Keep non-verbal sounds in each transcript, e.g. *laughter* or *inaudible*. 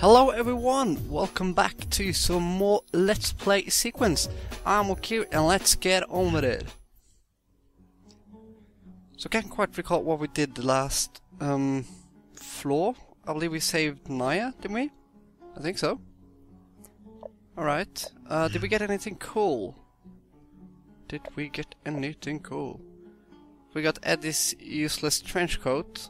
Hello everyone, welcome back to some more Let's Play sequence. I'm Ocir and let's get on with it. So I can't quite recall what we did the last um, floor. I believe we saved Naia, didn't we? I think so. Alright, uh, did we get anything cool? Did we get anything cool? We got Eddie's useless trench coat.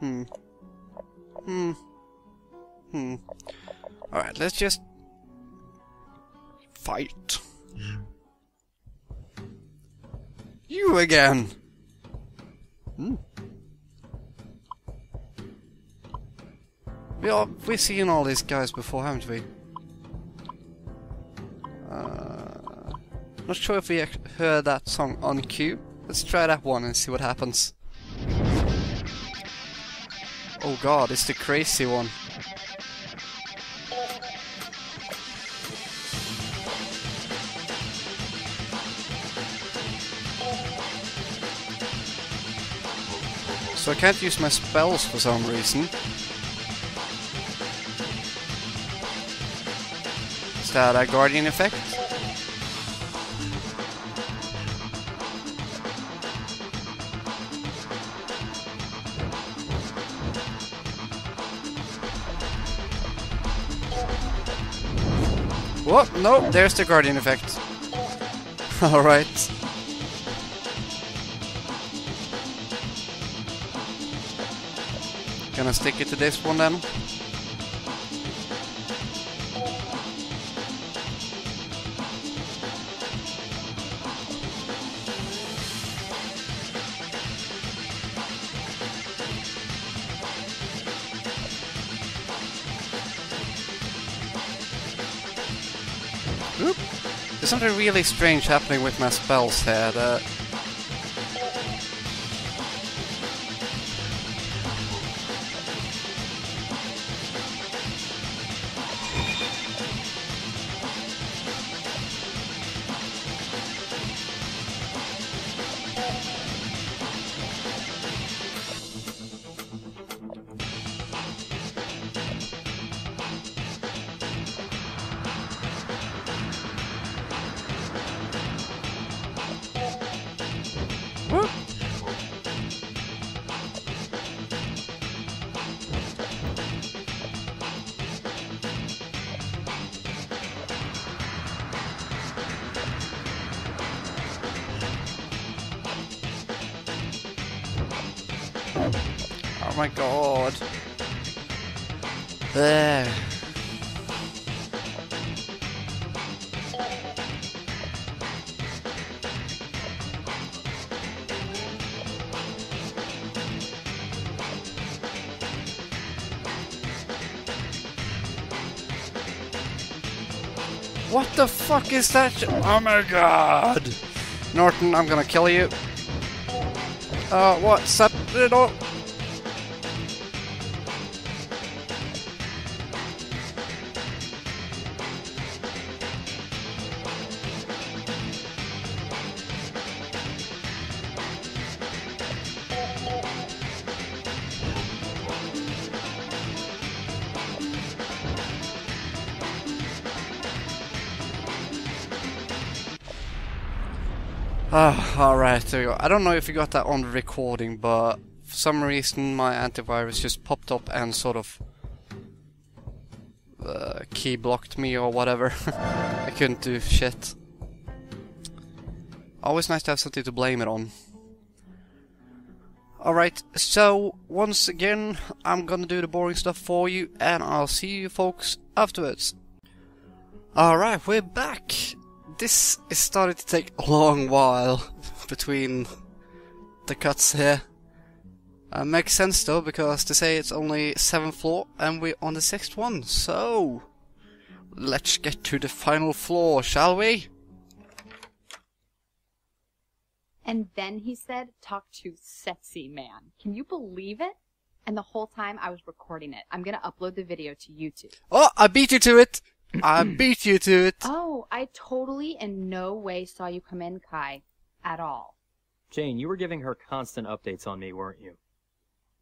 Hmm. Hmm. Hmm. Alright, let's just fight. You again! Hmm. We are, we've seen all these guys before, haven't we? Uh, not sure if we heard that song on cue. Let's try that one and see what happens. Oh god, it's the crazy one. So I can't use my spells for some reason. Is that a guardian effect? What? No, there's the guardian effect. *laughs* Alright. Gonna stick it to this one then. Oop. There's something really strange happening with my spells here. Uh, the my god. There. What the fuck is that? Oh my god! Norton, I'm gonna kill you. Uh, what's up? Ah, alright, there we go. I don't know if you got that on recording, but for some reason my antivirus just popped up and sort of uh, key blocked me or whatever. *laughs* I couldn't do shit. Always nice to have something to blame it on. Alright, so once again, I'm gonna do the boring stuff for you, and I'll see you folks afterwards. Alright, we're back! This is starting to take a long while between the cuts here. Uh, makes sense though, because to say it's only 7th floor and we're on the 6th one, so... Let's get to the final floor, shall we? And then he said, talk to sexy man. Can you believe it? And the whole time I was recording it. I'm gonna upload the video to YouTube. Oh, I beat you to it! I *clears throat* beat you to it! Oh, I totally in no way saw you come in, Kai. At all. Jane, you were giving her constant updates on me, weren't you?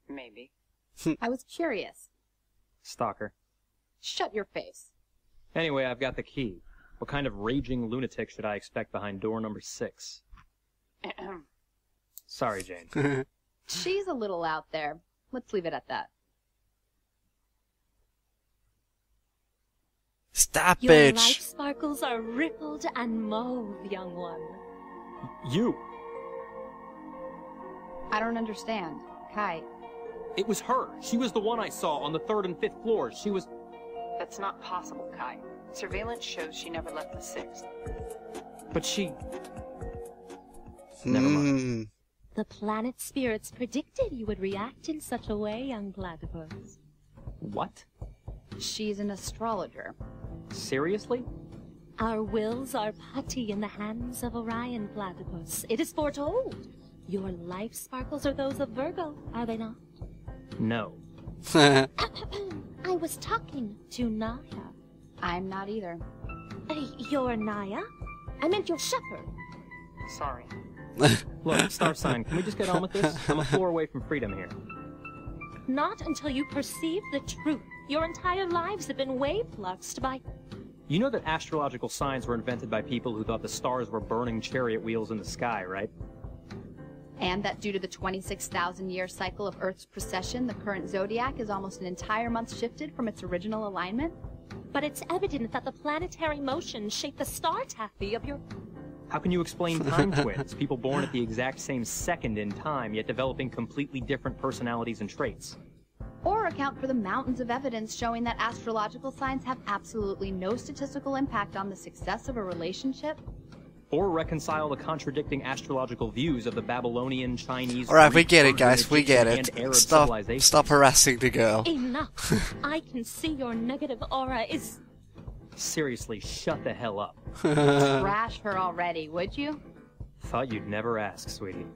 Maybe. *laughs* I was curious. Stalker. Shut your face. Anyway, I've got the key. What kind of raging lunatic should I expect behind door number six? *clears throat* Sorry, Jane. *laughs* She's a little out there. Let's leave it at that. Stop, Your life sparkles are rippled and mauve, young one. you! I don't understand. Kai, It was her! She was the one I saw on the third and fifth floors. She was. That's not possible, Kai. Surveillance shows she never left the sixth. But she. Never mind. Mm. The planet spirits predicted you would react in such a way, young platypus. What? she's an astrologer. Seriously? Our wills are putty in the hands of Orion Platypus. It is foretold. Your life sparkles are those of Virgo, are they not? No. *coughs* I was talking to Naia. I'm not either. Uh, Your Naia? I meant your shepherd. Sorry. Look, Star Sign, can we just get on with this? I'm a *laughs* floor away from freedom here. Not until you perceive the truth. Your entire lives have been wave fluxed by. You know that astrological signs were invented by people who thought the stars were burning chariot wheels in the sky, right? And that due to the 26,000 year cycle of Earth's precession, the current zodiac is almost an entire month shifted from its original alignment? But it's evident that the planetary motions shaped the star taffy of your. How can you explain time *laughs* twins, people born at the exact same second in time, yet developing completely different personalities and traits? Or account for the mountains of evidence showing that astrological signs have absolutely no statistical impact on the success of a relationship? Or reconcile the contradicting astrological views of the Babylonian, Chinese, Alright, we get it, guys. We get it. Stop, stop harassing the girl. Enough! *laughs* I can see your negative aura is. Seriously, shut the hell up. *laughs* Trash her already, would you? Thought you'd never ask, sweetie.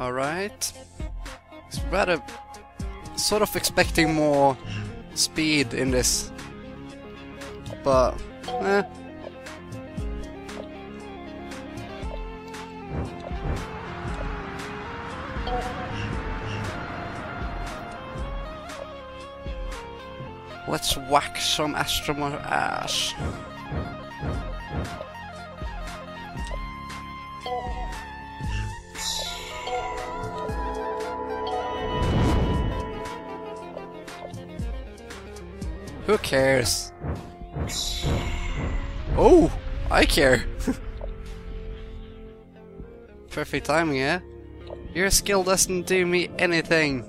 Alright. It's rather sort of expecting more speed in this. But eh. Let's whack some astronaut ass. Cares? Oh, I care. *laughs* Perfect timing, yeah? Your skill doesn't do me anything.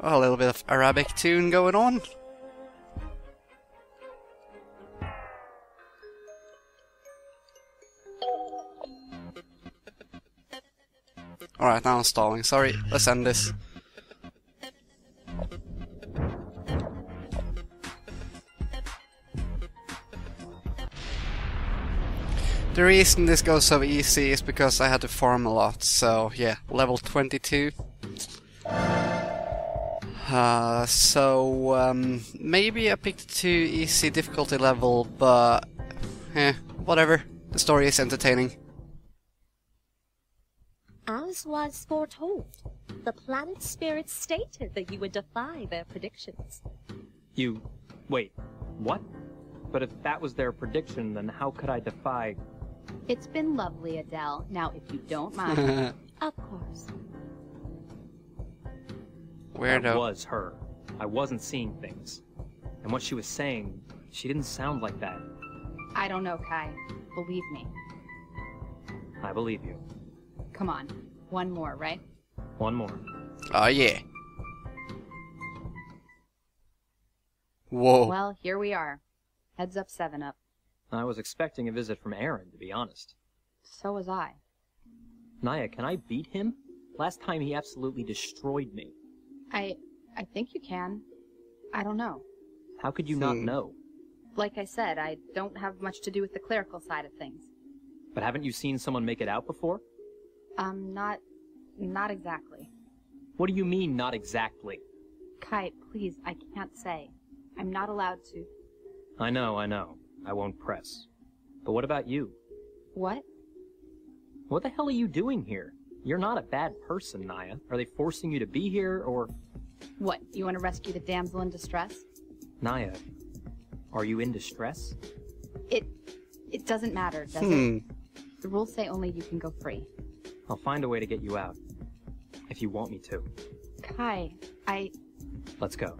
Oh, a little bit of Arabic tune going on. Alright, now I'm stalling. Sorry, let's end this. The reason this goes so easy is because I had to farm a lot, so yeah, level 22. Uh, so, um, maybe I picked too easy difficulty level, but, eh, whatever. The story is entertaining. As was foretold, the planet spirits stated that you would defy their predictions. You. Wait. What? But if that was their prediction, then how could I defy. It's been lovely, Adele. Now, if you don't mind. *laughs* Of course. That was her. I wasn't seeing things. And what she was saying, she didn't sound like that. I don't know, Kai. Believe me. I believe you. Come on. One more, right? One more. Oh yeah. Whoa. Well, here we are. Heads up, 7 up. I was expecting a visit from Aaron, to be honest. So was I. Naia, can I beat him? Last time he absolutely destroyed me. I. I think you can. I don't know. How could you not Hmm. know? Like I said, I don't have much to do with the clerical side of things. But haven't you seen someone make it out before? Um, not Not exactly. What do you mean, not exactly? Kai, please, I can't say. I'm not allowed to. I know, I know. I won't press. But what about you? What? What the hell are you doing here? You're not a bad person, Naia. Are they forcing you to be here, or... What? You want to rescue the damsel in distress? Naia, are you in distress? It. It doesn't matter, does Hmm. it? The rules say only you can go free. I'll find a way to get you out. If you want me to. Kai, I. Let's go.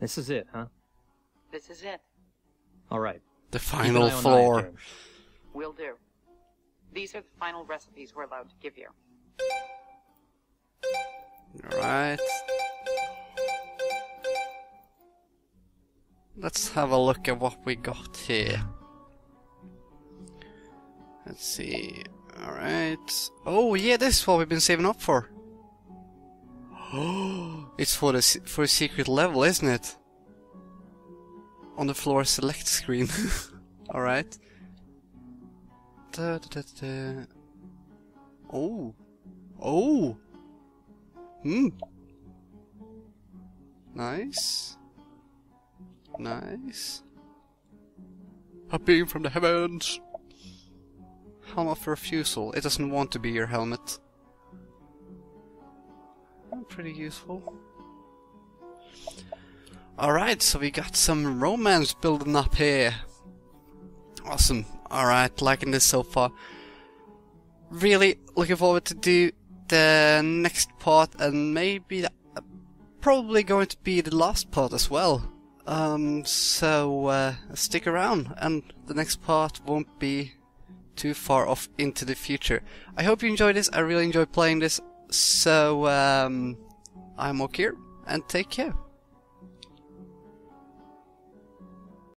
This is it, huh? This is it. Alright. The final eye on Naia, floor. James. Will do. These are the final recipes we're allowed to give you. Alright. Let's have a look at what we got here. Let's see. Alright. Oh yeah, this is what we've been saving up for. *gasps* It's for the for a secret level, isn't it? On the floor select screen. *laughs* Alright. Oh. Oh. Hmm. Nice. Nice. A beam from the heavens. Helm of refusal. It doesn't want to be your helmet. Oh, Pretty useful. Alright, so we got some romance building up here. Awesome. Alright, liking this so far. Really looking forward to do the next part and maybe probably going to be the last part as well. Um, so uh, stick around, and the next part won't be too far off into the future. I hope you enjoyed this. I really enjoyed playing this. So um, I'm Ocir, and take care.